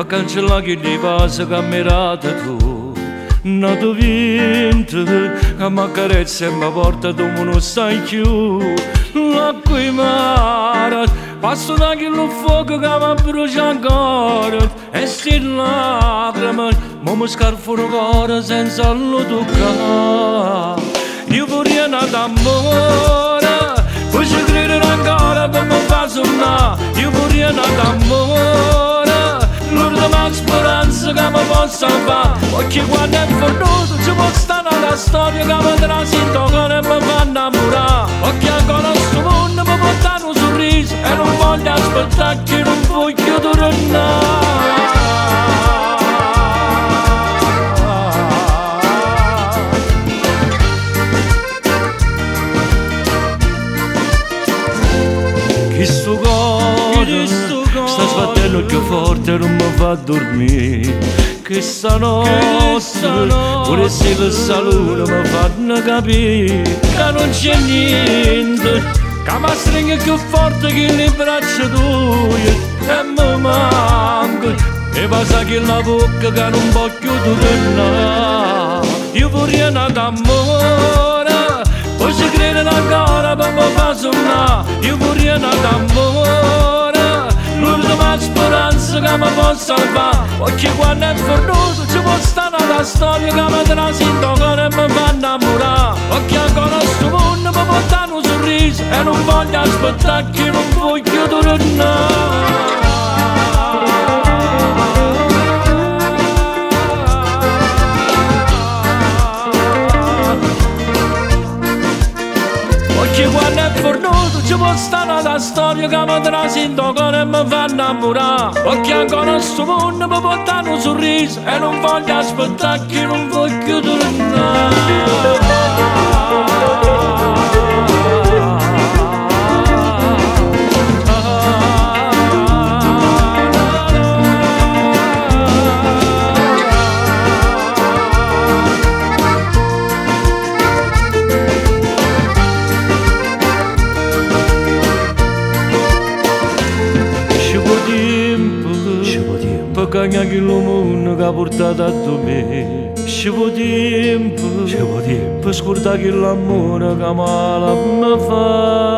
per cancellare che ti passa camminata tu. Nato vinto, che mi accarezza e mi porta dove non stai più. L'acqua in mare, passo da quello fuoco che mi brucia ancora. E sti lacrime, ma mi scarfo il cuore senza lo toccare. Io vorrei andare d'amore, ci credere ancora come fa sonnare. Io l'ultima speranza che mi possa fare. Perché quando è fornuto ci può stare una storia che mi trasito che mi fa innamorare. Perché ancora sto mondo mi può dare un sorriso e non voglio aspettare che non voglio tornare. Che sto sbattendo più forte non mi fa dormire. Che stanotte pure se il saluto mi fanno capire Che non c'è niente. Che mi stringe più forte che le braccia tue E mi manca E passa che la bocca che non voglio tornare Io vorrei andare d'amore poi si crede ancora per mi fa sonnare. Io vorrei andare d'amore speranza che mi può salvare. Perché quando è fornuto ci può stare una storia Che mi trasito che mi fa innamorare. Perché ancora sto mondo mi può dare un sorriso E non voglio aspettare che non voglio tornare. Perché quando fornuto ci può stare una storia che mi trasito che mi fa innamorare. Perché ancora sto mondo mi dare un sorriso E non voglio aspettare che non voglio Ci può tempo. Per cagnare che lo mondo che ha portato a me Ci può tempo Ci può tempo. Per scordare che l'amore che male mi fa